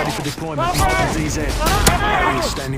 ready for deployment. Mark DZ. Battery.